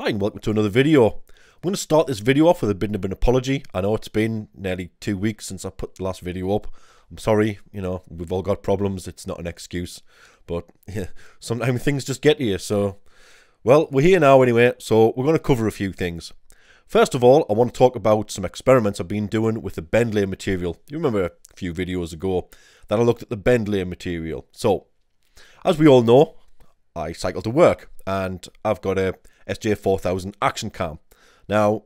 Hi and welcome to another video. I'm going to start this video off with a bit of an apology. I know it's been nearly two weeks since I put the last video up. I'm sorry, you know, we've all got problems. It's not an excuse. But yeah, sometimes things just get to you. So, well, we're here now anyway. So we're going to cover a few things. First of all, I want to talk about some experiments I've been doing with the Bendlay material. You remember a few videos ago that I looked at the Bendlay material. So, as we all know, I cycle to work and I've got a SJ4000 Action Cam. Now,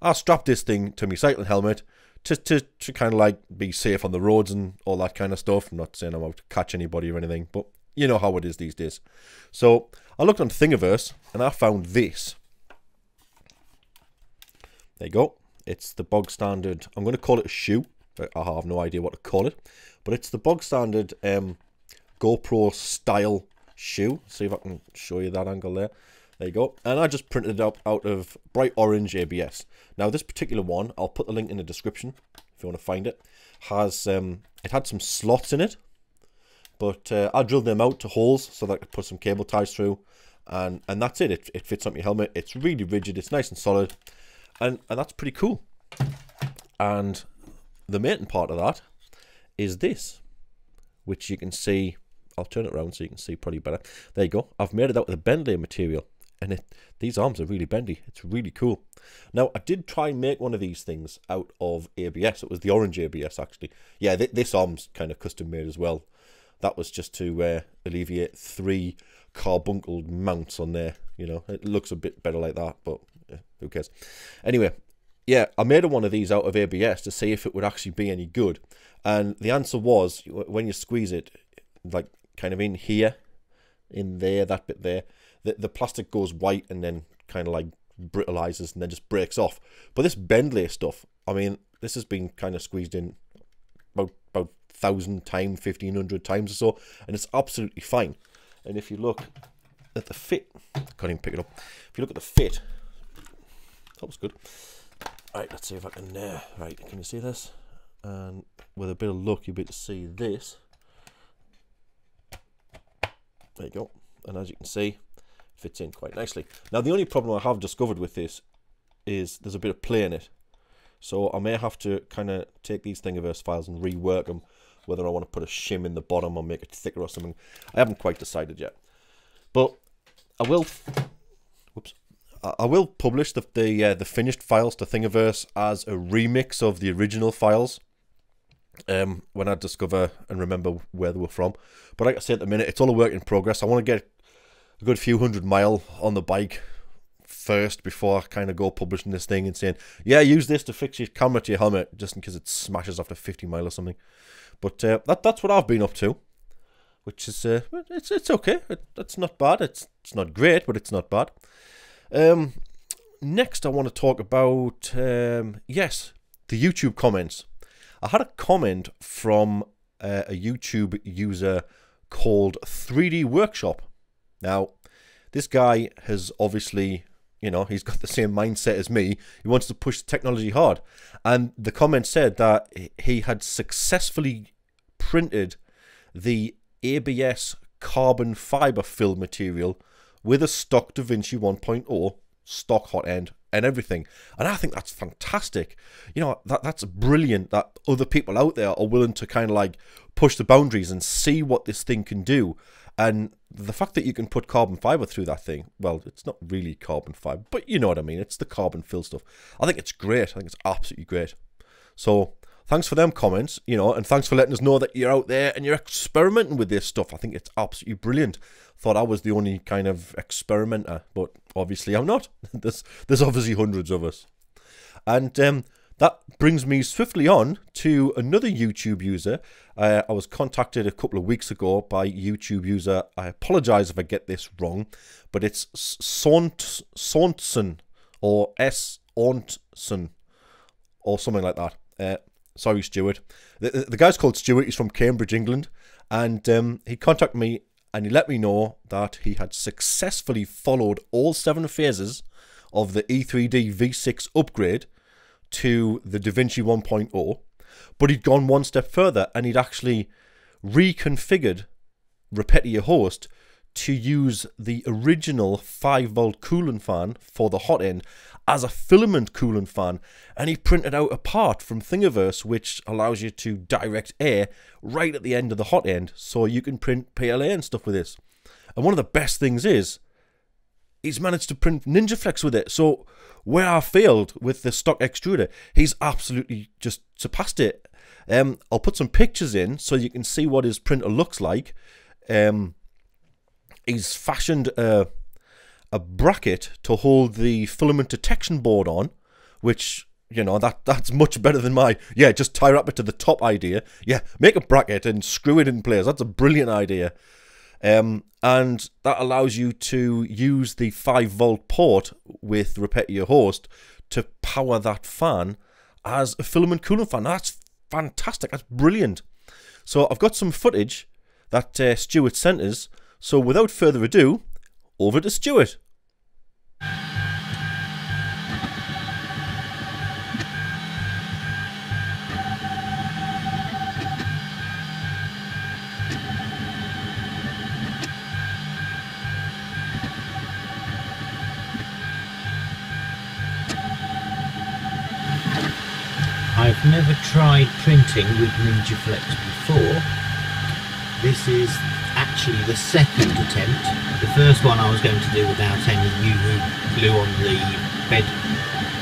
I strapped this thing to my cycling helmet to, to, to kind of like be safe on the roads and all that kind of stuff. I'm not saying I'm out to catch anybody or anything, but you know how it is these days. So I looked on Thingiverse and I found this. There you go. It's the bog standard. I'm going to call it a shoe. I have no idea what to call it, but it's the bog standard um, GoPro style shoe. See if I can show you that angle there. There you go. And I just printed it up out of bright orange ABS. Now this particular one, I'll put the link in the description if you want to find it, has um, it had some slots in it, but uh, I drilled them out to holes so that I could put some cable ties through, and and that's it. It, it fits on your helmet. It's really rigid. It's nice and solid, and and that's pretty cool. And the main part of that is this, which you can see. I'll turn it around so you can see probably better. There you go. I've made it out with a Bendlay material and it, these arms are really bendy. It's really cool. Now, I did try and make one of these things out of ABS. It was the orange ABS, actually. Yeah, th this arm's kind of custom made as well. That was just to uh, alleviate three carbuncled mounts on there. You know, it looks a bit better like that, but who cares? Anyway, yeah, I made one of these out of ABS to see if it would actually be any good. And the answer was, when you squeeze it, like kind of in here, in there, that bit there, the, the plastic goes white and then kind of like brittleizes and then just breaks off. But this Bendlay stuff, I mean, this has been kind of squeezed in about about thousand times, fifteen hundred times or so, and it's absolutely fine. And if you look at the fit, I can't even pick it up. If you look at the fit, that was good. Right, let's see if I can. Uh, right, can you see this? And with a bit of luck, you'll be able to see this. There you go. And as you can see, fits in quite nicely. Now, the only problem I have discovered with this is there's a bit of play in it. So I may have to kind of take these Thingiverse files and rework them, whether I want to put a shim in the bottom or make it thicker or something. I haven't quite decided yet. But I will, whoops, I will publish the the, uh, the finished files to Thingiverse as a remix of the original files. Um, when I discover and remember where they were from. But like I said at the minute, it's all a work in progress. I want to get a good few hundred mile on the bike first before I kind of go publishing this thing and saying, yeah, use this to fix your camera to your helmet just in case it smashes after 50 mile or something. But uh, that that's what I've been up to, which is uh, it's it's okay. It, it's not bad. It's it's not great, but it's not bad. Um, next, I want to talk about um, yes, the YouTube comments. I had a comment from uh, a YouTube user called 3D Workshop. Now, this guy has obviously, you know, he's got the same mindset as me. He wants to push technology hard. And the comment said that he had successfully printed the ABS carbon fiber fill material with a stock DaVinci 1.0 stock hot end and everything. And I think that's fantastic. You know, that that's brilliant that other people out there are willing to kind of like push the boundaries and see what this thing can do. And the fact that you can put carbon fiber through that thing, well, it's not really carbon fiber, but you know what I mean. It's the carbon fill stuff. I think it's great. I think it's absolutely great. So thanks for them comments, you know, and thanks for letting us know that you're out there and you're experimenting with this stuff. I think it's absolutely brilliant. Thought I was the only kind of experimenter, but obviously I'm not. there's there's obviously hundreds of us. And um, that brings me swiftly on to another YouTube user. Uh, I was contacted a couple of weeks ago by YouTube user. I apologize if I get this wrong, but it's Saunt Sauntson or S Auntson or something like that. Uh, sorry, Stuart. The, the, guy's called Stuart. He's from Cambridge, England, and um, he contacted me and he let me know that he had successfully followed all seven phases of the E3D V6 upgrade to the DaVinci 1.0, but he'd gone one step further and he'd actually reconfigured Repetier Host to use the original 5 volt coolant fan for the hot end as a filament coolant fan and he printed out a part from Thingiverse which allows you to direct air right at the end of the hot end so you can print PLA and stuff with this. And one of the best things is he's managed to print NinjaFlex with it. So where I failed with the stock extruder, he's absolutely just surpassed it. Um, I'll put some pictures in so you can see what his printer looks like. Um, he's fashioned a, a bracket to hold the filament detection board on, which you know that that's much better than my yeah just tie wrap it to the top idea. Yeah, make a bracket and screw it in place. That's a brilliant idea. Um, and that allows you to use the 5 volt port with Repetier host to power that fan as a filament cooling fan. That's fantastic. That's brilliant. So I've got some footage that uh, Stuart sent us. So without further ado, over to Stuart. I've never tried printing with NinjaFlex before. This is actually the second attempt. The first one I was going to do without any UHU glue on the bed,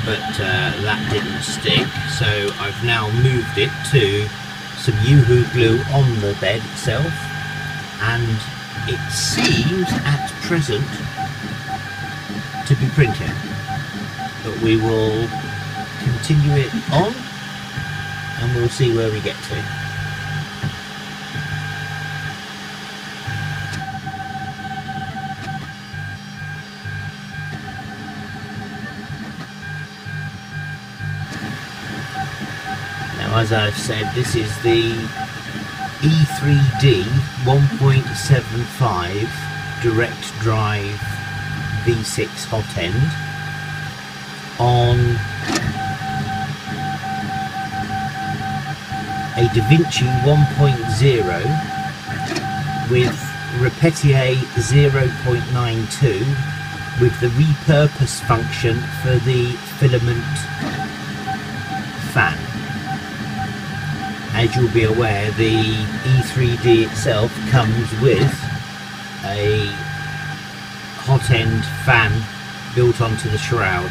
but uh, that didn't stick. So I've now moved it to some UHU glue on the bed itself, and it seems at present to be printing. But we will continue it on and we'll see where we get to. Now as I've said this is the E3D 1.75 direct drive V6 hot end on a DaVinci 1.0 with Repetier 0.92 with the repurpose function for the filament fan. As you'll be aware, the E3D itself comes with a hot end fan built onto the shroud.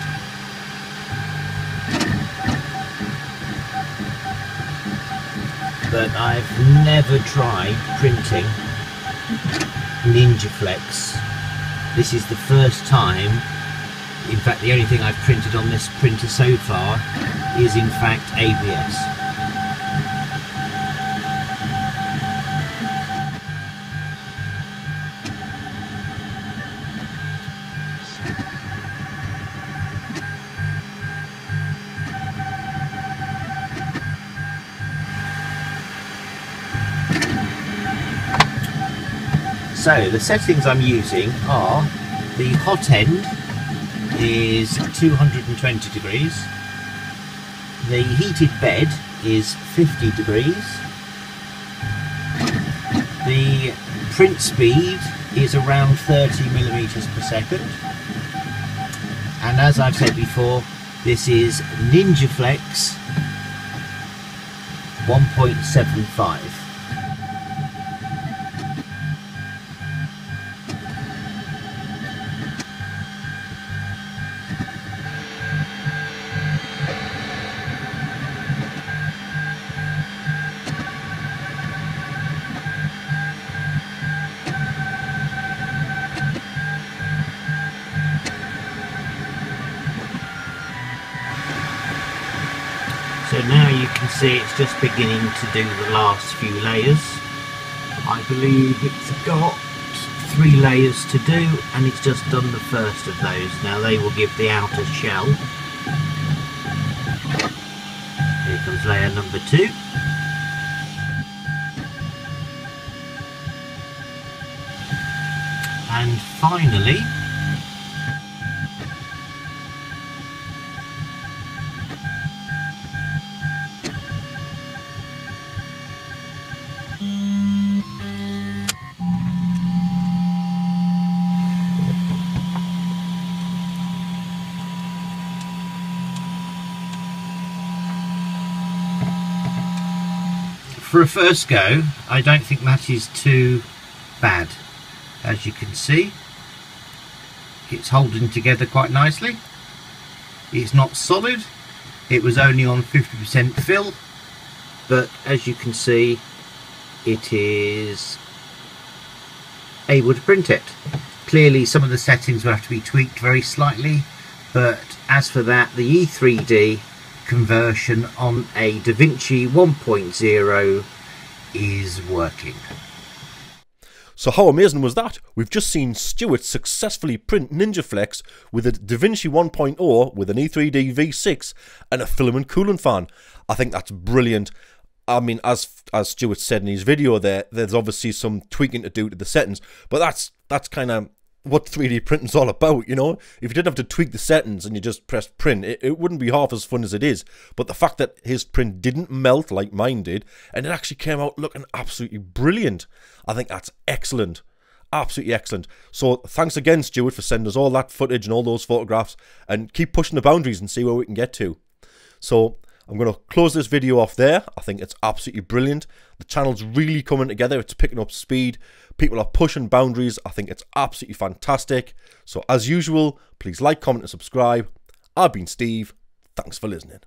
But I've never tried printing NinjaFlex. This is the first time, in fact the only thing I've printed on this printer so far is in fact ABS. So the settings I'm using are the hot end is 220 degrees, the heated bed is 50 degrees, the print speed is around 30 millimeters per second, and as I've said before, this is NinjaFlex 1.75. see it's just beginning to do the last few layers. I believe it's got three layers to do and it's just done the first of those. Now they will give the outer shell. Here comes layer number two. And finally for a first go, I don't think that is too bad. As you can see, it's holding together quite nicely. It's not solid. It was only on 50% fill, but as you can see, it is able to print it. Clearly some of the settings will have to be tweaked very slightly, but as for that, the E3D conversion on a DaVinci 1.0 is working. So how amazing was that? We've just seen Stuart successfully print NinjaFlex with a DaVinci 1.0 with an E3D V6 and a filament coolant fan. I think that's brilliant. I mean, as as Stuart said in his video there, there's obviously some tweaking to do to the settings, but that's that's kind of what 3D printing's all about, you know? If you didn't have to tweak the settings and you just pressed print, it, it wouldn't be half as fun as it is. But the fact that his print didn't melt like mine did, and it actually came out looking absolutely brilliant, I think that's excellent. Absolutely excellent. So thanks again, Stuart, for sending us all that footage and all those photographs, and keep pushing the boundaries and see where we can get to. So I'm going to close this video off there. I think it's absolutely brilliant. The channel's really coming together. It's picking up speed. People are pushing boundaries. I think it's absolutely fantastic. So as usual, please like, comment and subscribe. I've been Steve. Thanks for listening.